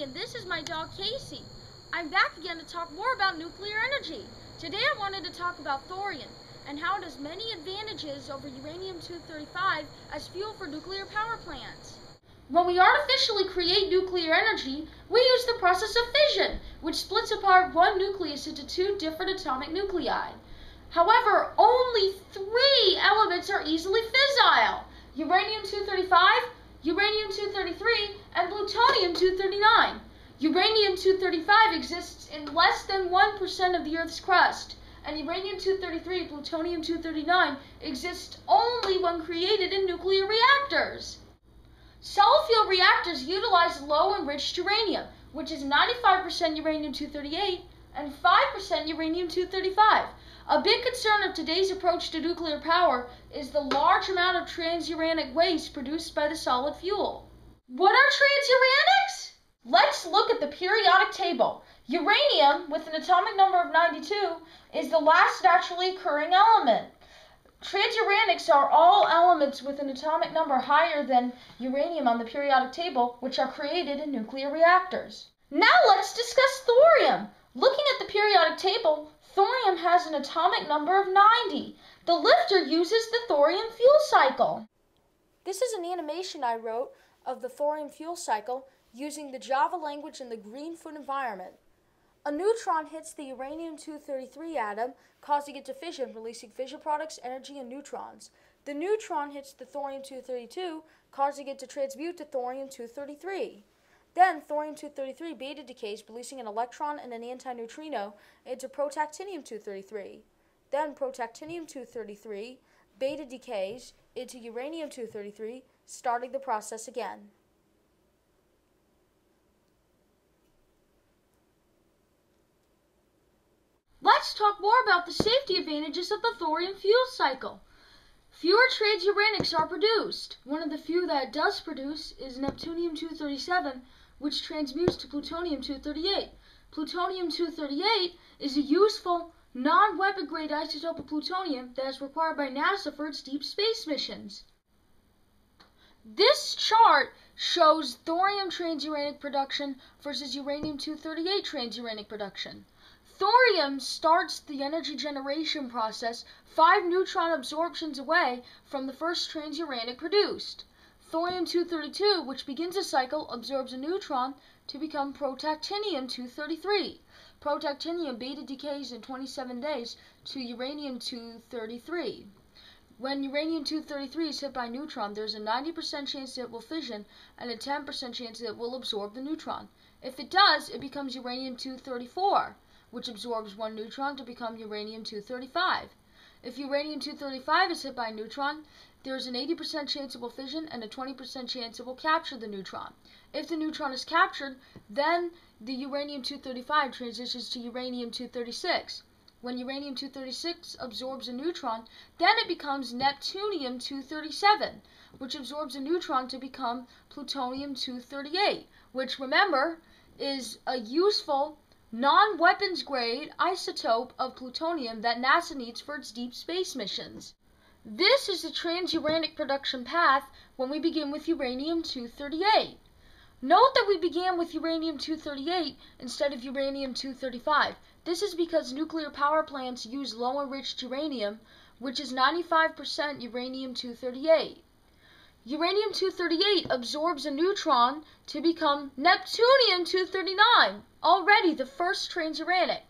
And this is my dog Caysie. I'm back again to talk more about nuclear energy. Today I wanted to talk about thorium and how it has many advantages over uranium-235 as fuel for nuclear power plants. When we artificially create nuclear energy, we use the process of fission, which splits apart one nucleus into two different atomic nuclei. However, only three elements are easily fissile. Uranium-235, uranium-233, and plutonium-239. Uranium-235 exists in less than 1% of the Earth's crust, and uranium-233, plutonium-239 exists only when created in nuclear reactors. Solid fuel reactors utilize low enriched uranium, which is 95% uranium-238 and 5% uranium-235. A big concern of today's approach to nuclear power is the large amount of transuranic waste produced by the solid fuel. What are transuranics? Let's look at the periodic table. Uranium, with an atomic number of 92, is the last naturally occurring element. Transuranics are all elements with an atomic number higher than uranium on the periodic table, which are created in nuclear reactors. Now let's discuss thorium. Looking at the periodic table, thorium has an atomic number of 90. The LFTR uses the thorium fuel cycle. This is an animation I wrote of the thorium fuel cycle using the Java language in the Greenfoot environment. A neutron hits the uranium-233 atom, causing it to fission, releasing fission products, energy, and neutrons. The neutron hits the thorium-232, causing it to transmute to thorium-233. Then thorium-233 beta decays, releasing an electron and an antineutrino into protactinium-233. Then protactinium-233 beta decays into uranium-233, starting the process again. Let's talk more about the safety advantages of the thorium fuel cycle. Fewer transuranics are produced. One of the few that it does produce is neptunium-237, which transmutes to plutonium-238. Plutonium-238 is a useful, non-weapon grade isotope of plutonium that is required by NASA for its deep space missions. This chart shows thorium transuranic production versus uranium-238 transuranic production. Thorium starts the energy generation process five neutron absorptions away from the first transuranic produced. Thorium-232, which begins a cycle, absorbs a neutron to become protactinium-233. Protactinium beta decays in 27 days to uranium-233. When uranium-233 is hit by a neutron, there's a 90% chance that it will fission and a 10% chance that it will absorb the neutron. If it does, it becomes uranium-234 which absorbs one neutron to become uranium-235. If uranium-235 is hit by a neutron, there is an 80% chance it will fission and a 20% chance it will capture the neutron. If the neutron is captured, then the uranium-235 transitions to uranium-236. When uranium-236 absorbs a neutron, then it becomes neptunium-237, which absorbs a neutron to become plutonium-238, which, remember, is a useful non-weapons grade isotope of plutonium that NASA needs for its deep space missions. This is the transuranic production path when we begin with uranium-238. Note that we began with uranium-238 instead of uranium-235. This is because nuclear power plants use low enriched uranium, which is 95% uranium-238. Uranium-238 absorbs a neutron to become Neptunium-239, already the first transuranic.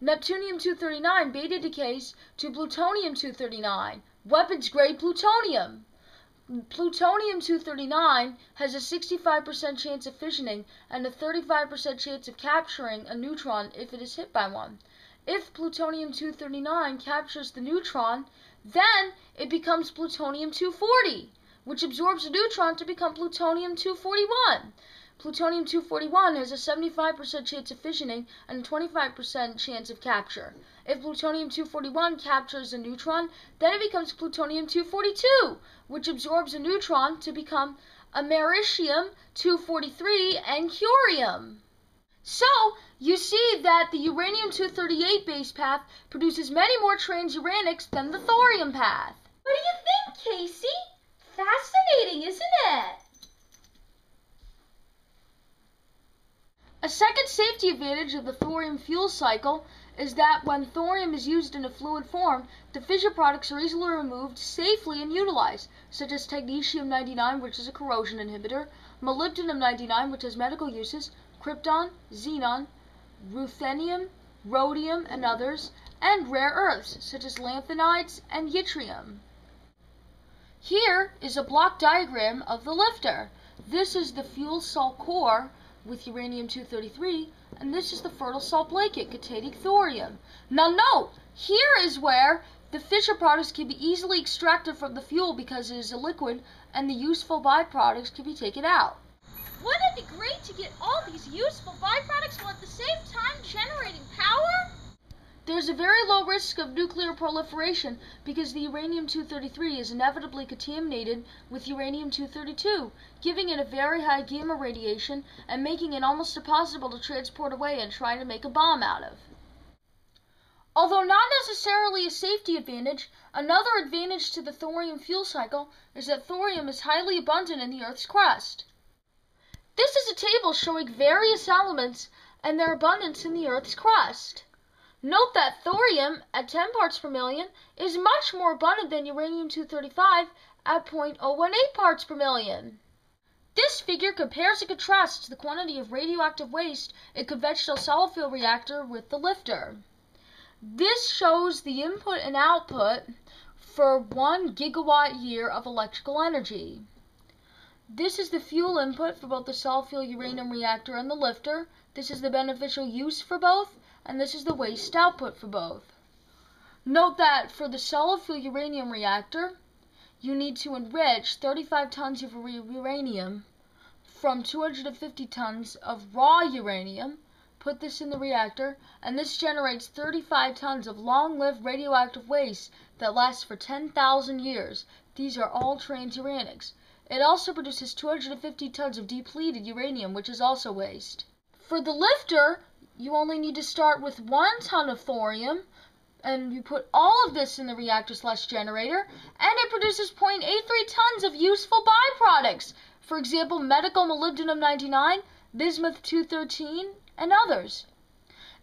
Neptunium-239 beta decays to plutonium-239, weapons-grade plutonium. Plutonium-239 has a 65% chance of fissioning and a 35% chance of capturing a neutron if it is hit by one. If plutonium-239 captures the neutron, then it becomes plutonium-240 which absorbs a neutron to become plutonium-241. Plutonium-241 has a 75% chance of fissioning and a 25% chance of capture. If plutonium-241 captures a neutron, then it becomes plutonium-242, which absorbs a neutron to become americium-243 and curium. So, you see that the uranium-238 base path produces many more transuranics than the thorium path. What do you think, Caysie? Fascinating, isn't it? Safety advantage of the thorium fuel cycle is that when thorium is used in a fluid form, the fission products are easily removed safely and utilized, such as technetium-99, which is a corrosion inhibitor, molybdenum-99, which has medical uses, krypton, xenon, ruthenium, rhodium, and others, and rare earths, such as lanthanides and yttrium. Here is a block diagram of the LFTR. This is the fuel salt core with uranium-233, and this is the fertile salt blanket containing thorium. Now note, here is where the fission products can be easily extracted from the fuel because it is a liquid, and the useful byproducts can be taken out. Wouldn't it be great to get all these useful byproducts while at the same time generating power? There's a very low risk of nuclear proliferation because the uranium-233 is inevitably contaminated with uranium-232, giving it a very high gamma radiation and making it almost impossible to transport away and try to make a bomb out of. Although not necessarily a safety advantage, another advantage to the thorium fuel cycle is that thorium is highly abundant in the Earth's crust. This is a table showing various elements and their abundance in the Earth's crust. Note that thorium at 10 parts per million is much more abundant than uranium-235 at 0.018 parts per million. This figure compares and contrasts the quantity of radioactive waste in a conventional solid fuel reactor with the LFTR. This shows the input and output for 1 gigawatt year of electrical energy. This is the fuel input for both the solid fuel uranium reactor and the LFTR. This is the beneficial use for both and this is the waste output for both. Note that for the solid fuel uranium reactor, you need to enrich 35 tons of uranium from 250 tons of raw uranium, put this in the reactor, and this generates 35 tons of long-lived radioactive waste that lasts for 10,000 years. These are all transuranics. It also produces 250 tons of depleted uranium, which is also waste. For the LFTR, you only need to start with one ton of thorium and you put all of this in the reactor slash generator and it produces 0.83 tons of useful byproducts. For example, medical molybdenum 99, bismuth 213, and others.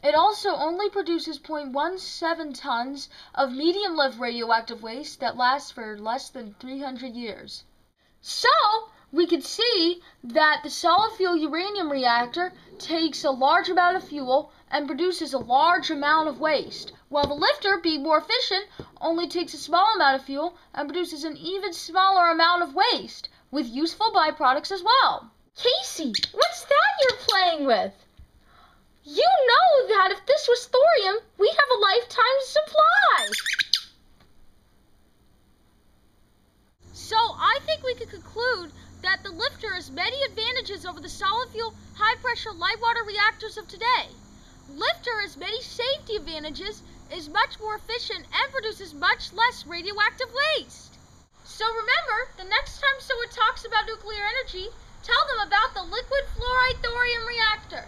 It also only produces 0.17 tons of medium-lived radioactive waste that lasts for less than 300 years. So, we can see that the solid fuel uranium reactor takes a large amount of fuel and produces a large amount of waste, while the LFTR, being more efficient, only takes a small amount of fuel and produces an even smaller amount of waste, with useful byproducts as well. Caysie, what's that you're playing with? You know that if this was thorium, we'd have a lifetime supply. So I think we could conclude that the LFTR has many advantages over the solid fuel high pressure light water reactors of today. LFTR has many safety advantages, is much more efficient, and produces much less radioactive waste. So remember, the next time someone talks about nuclear energy, tell them about the liquid fluoride thorium reactor.